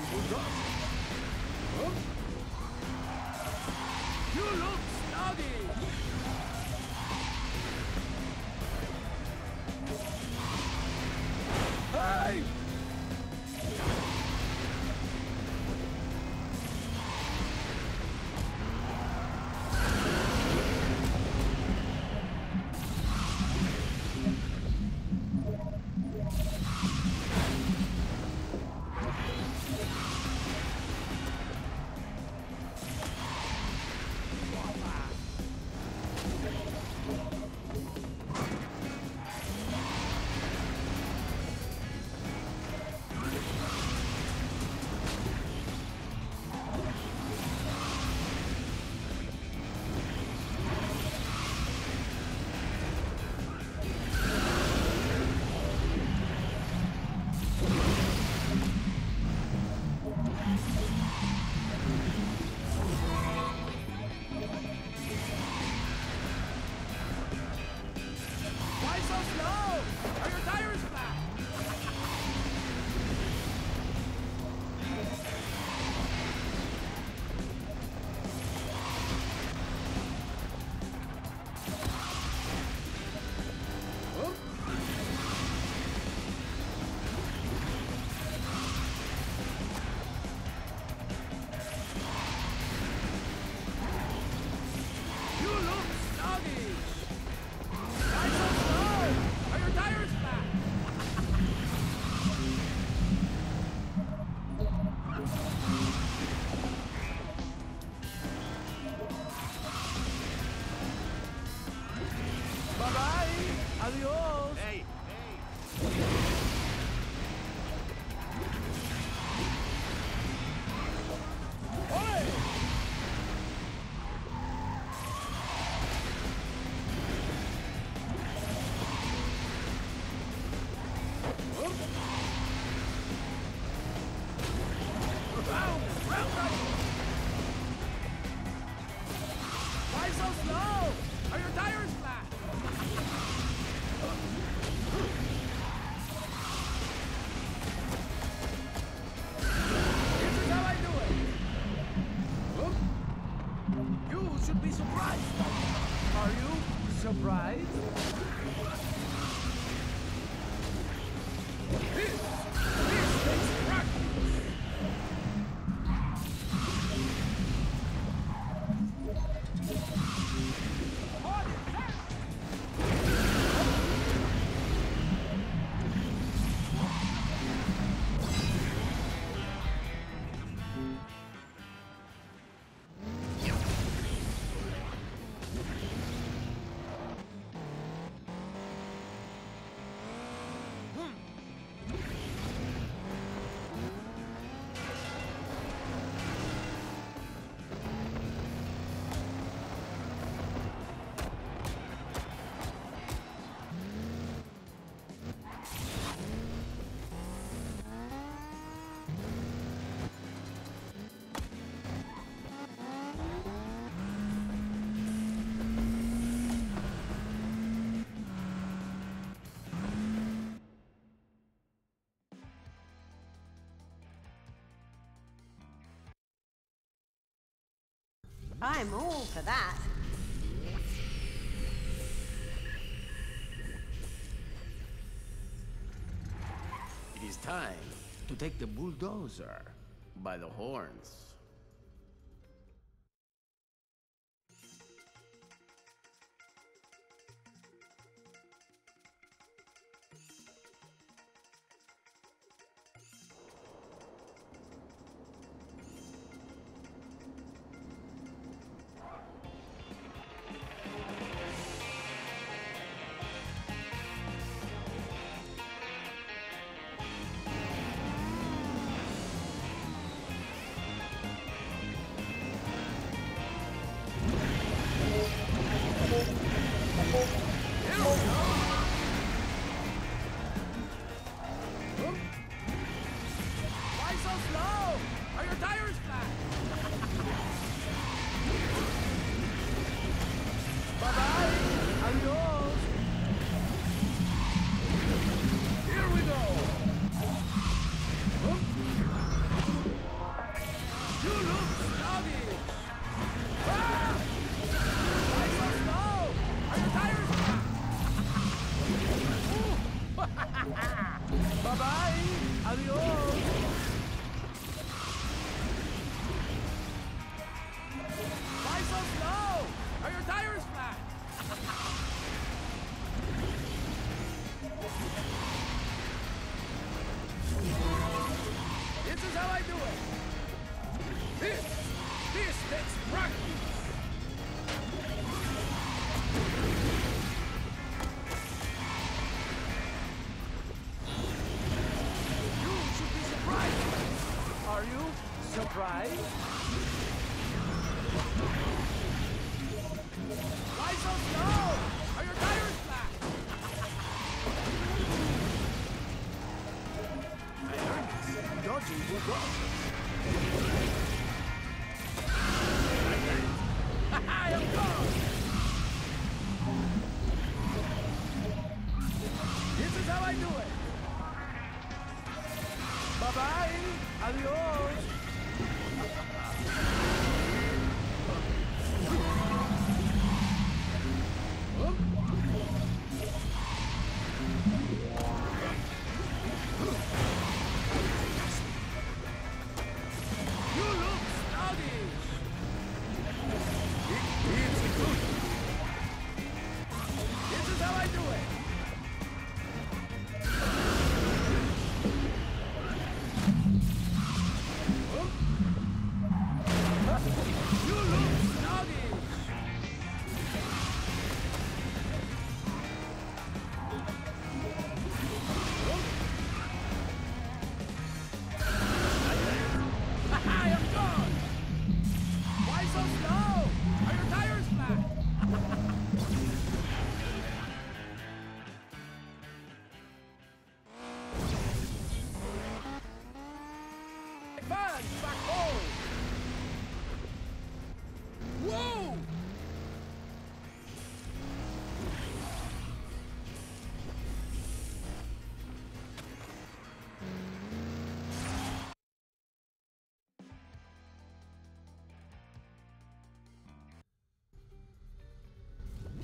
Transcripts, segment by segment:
중보인가? I'm all for that. It is time to take the bulldozer by the horns. so slow? Are your tires flat? Bye-bye! Adios!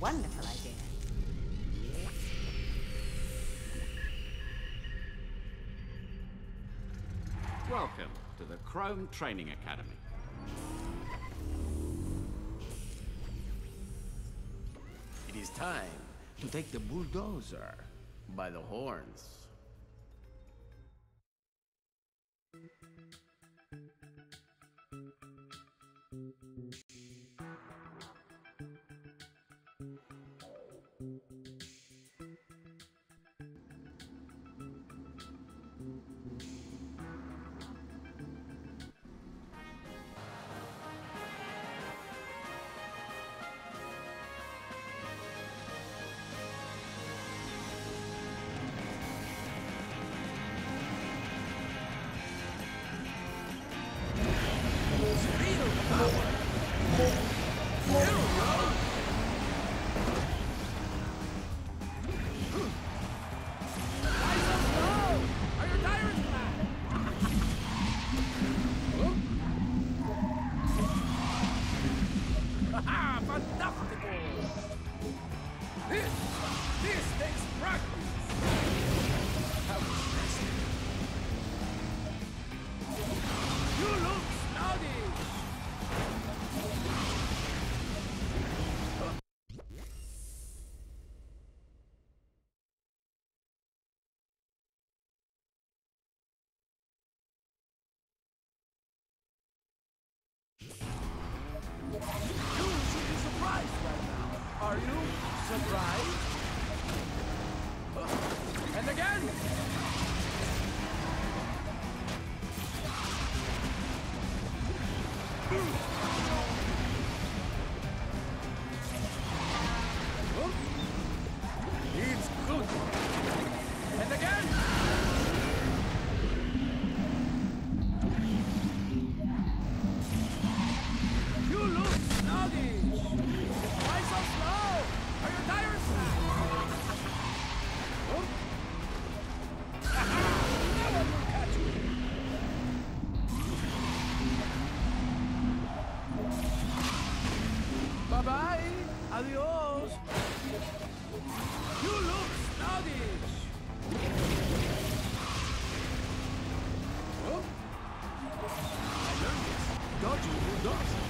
wonderful idea. Welcome to the Chrome Training Academy. It is time to take the bulldozer by the horns. Adios! You look sluggish! Oh? I learned this. Dodging will dodge.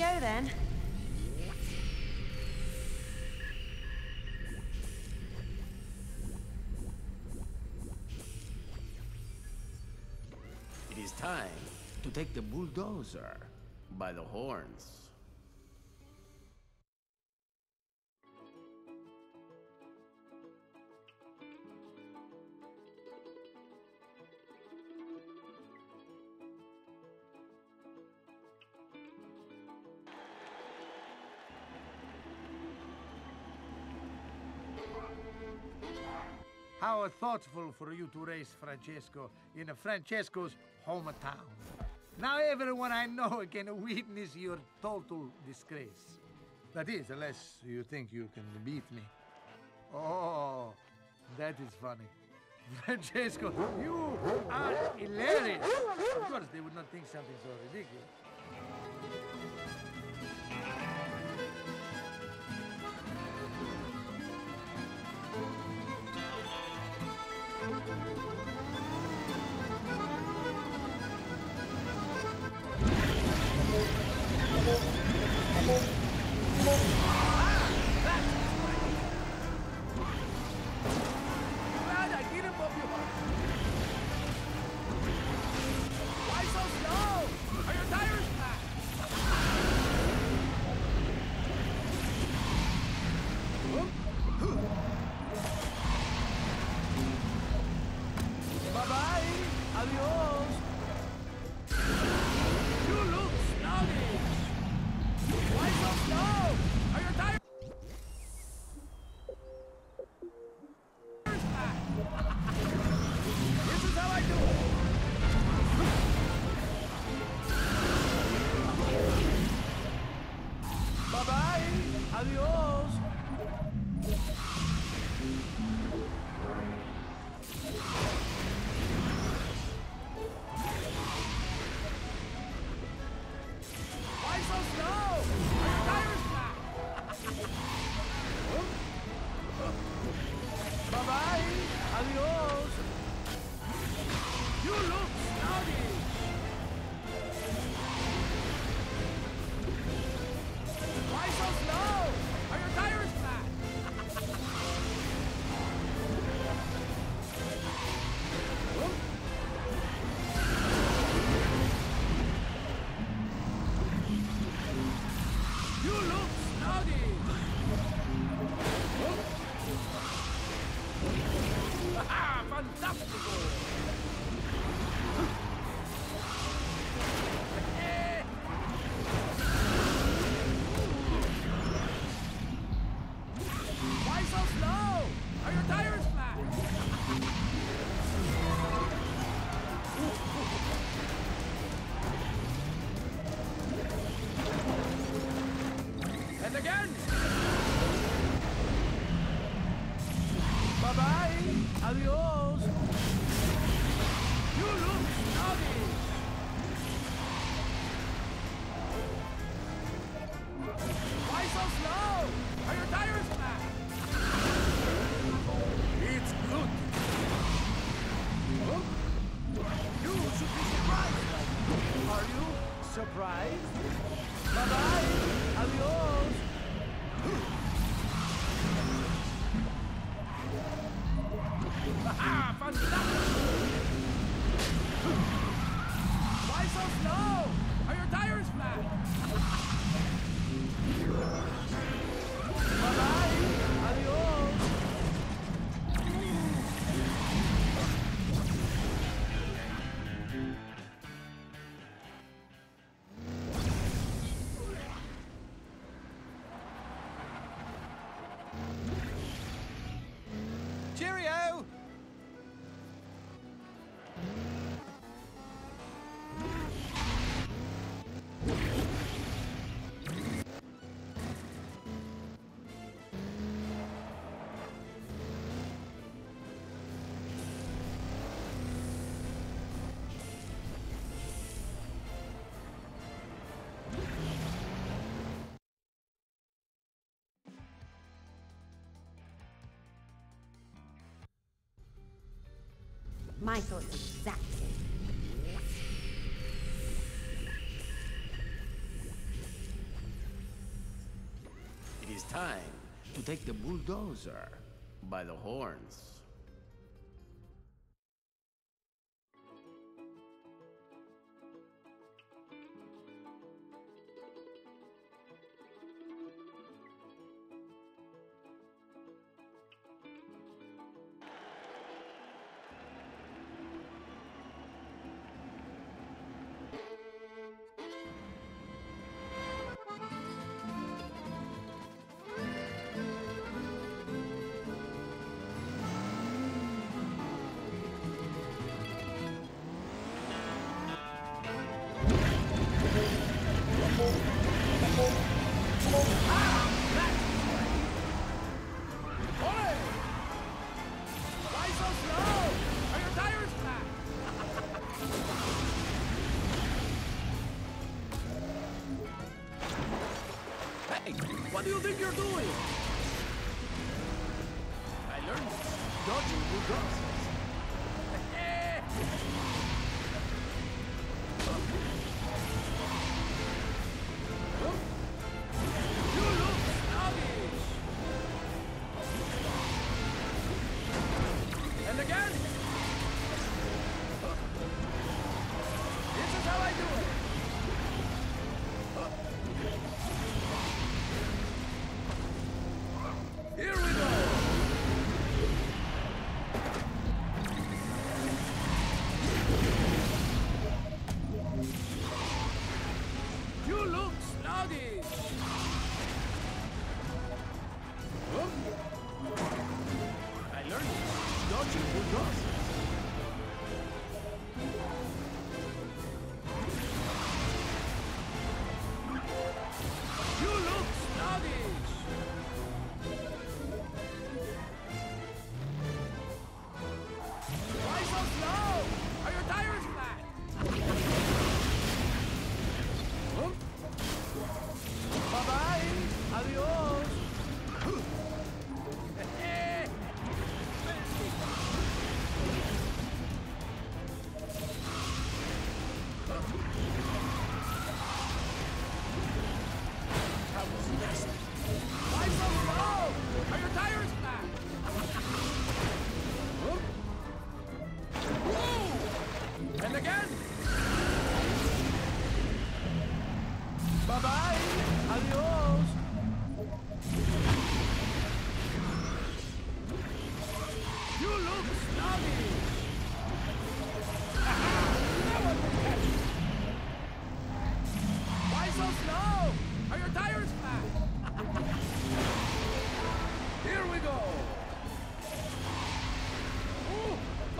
go then. It is time to take the bulldozer by the horns. Thoughtful for you to race Francesco in Francesco's hometown. Now everyone I know can witness your total disgrace. That is, unless you think you can beat me. Oh, that is funny. Francesco, you are hilarious. Of course, they would not think something so ridiculous. surprise. Bye-bye. Adios. My thoughts exactly. It is time to take the bulldozer by the horns.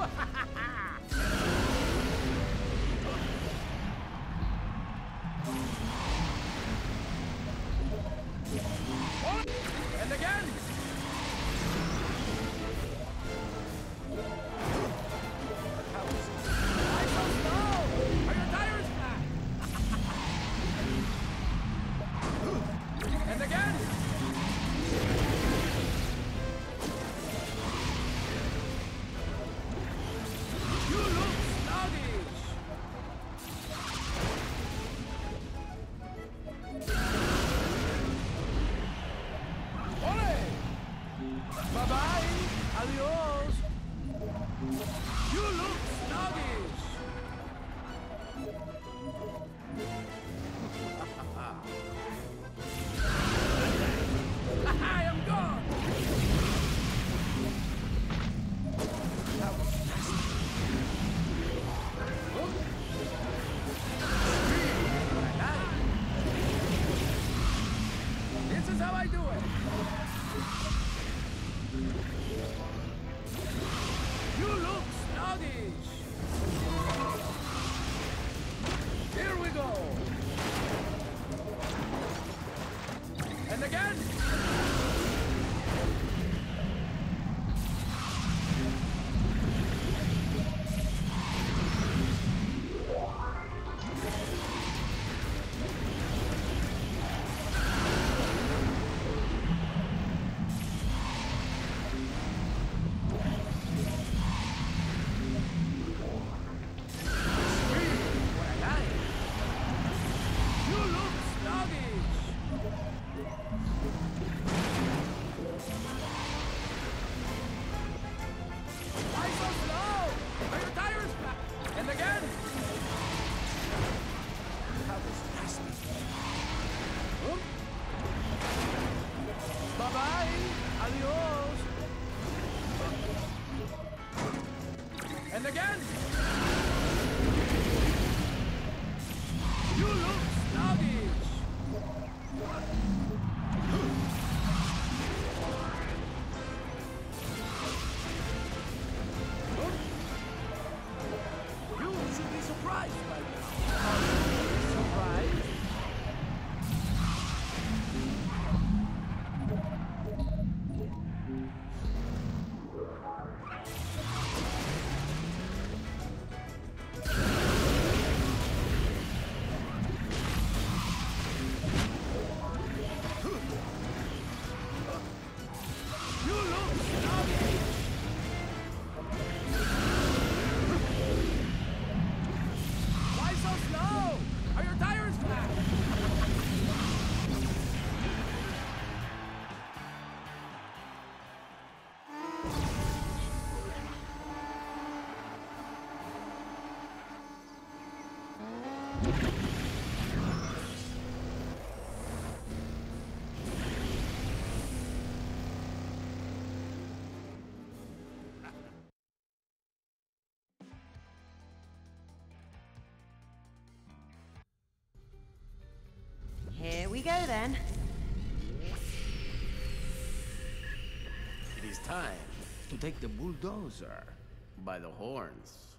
Ha ha ha! we go then. It is time to take the bulldozer by the horns.